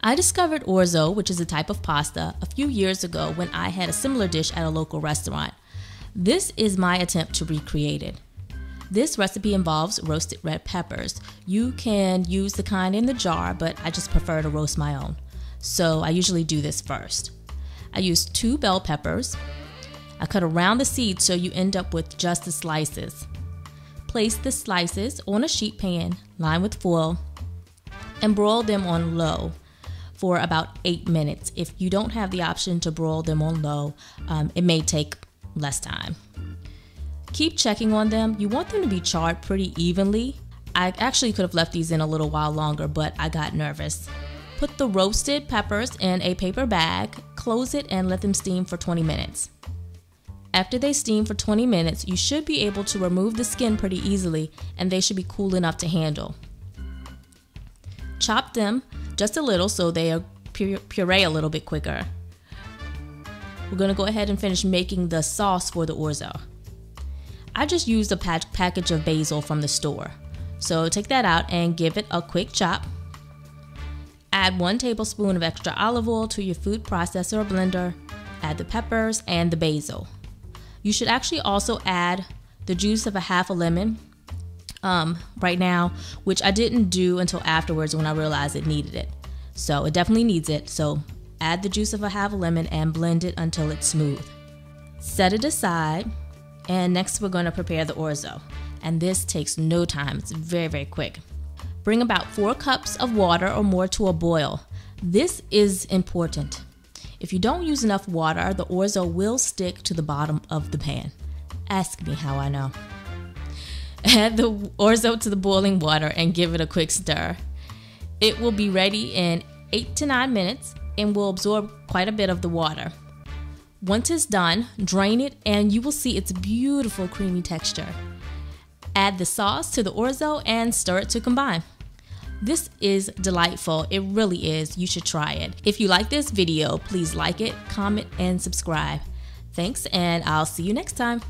I discovered orzo, which is a type of pasta, a few years ago when I had a similar dish at a local restaurant. This is my attempt to recreate it. This recipe involves roasted red peppers. You can use the kind in the jar, but I just prefer to roast my own. So I usually do this first. I use two bell peppers. I cut around the seeds so you end up with just the slices. Place the slices on a sheet pan lined with foil and broil them on low for about eight minutes. If you don't have the option to broil them on low, um, it may take less time. Keep checking on them. You want them to be charred pretty evenly. I actually could have left these in a little while longer, but I got nervous. Put the roasted peppers in a paper bag, close it, and let them steam for 20 minutes. After they steam for 20 minutes, you should be able to remove the skin pretty easily and they should be cool enough to handle. Chop them just a little so they puree a little bit quicker. We're gonna go ahead and finish making the sauce for the orzo. I just used a package of basil from the store. So take that out and give it a quick chop. Add one tablespoon of extra olive oil to your food processor or blender. Add the peppers and the basil. You should actually also add the juice of a half a lemon um, right now, which I didn't do until afterwards when I realized it needed it. So it definitely needs it. So add the juice of a half lemon and blend it until it's smooth. Set it aside, and next we're going to prepare the orzo. And this takes no time, it's very, very quick. Bring about four cups of water or more to a boil. This is important. If you don't use enough water, the orzo will stick to the bottom of the pan. Ask me how I know. Add the orzo to the boiling water and give it a quick stir. It will be ready in 8 to 9 minutes and will absorb quite a bit of the water. Once it's done, drain it and you will see its beautiful creamy texture. Add the sauce to the orzo and stir it to combine. This is delightful. It really is. You should try it. If you like this video, please like it, comment, and subscribe. Thanks, and I'll see you next time.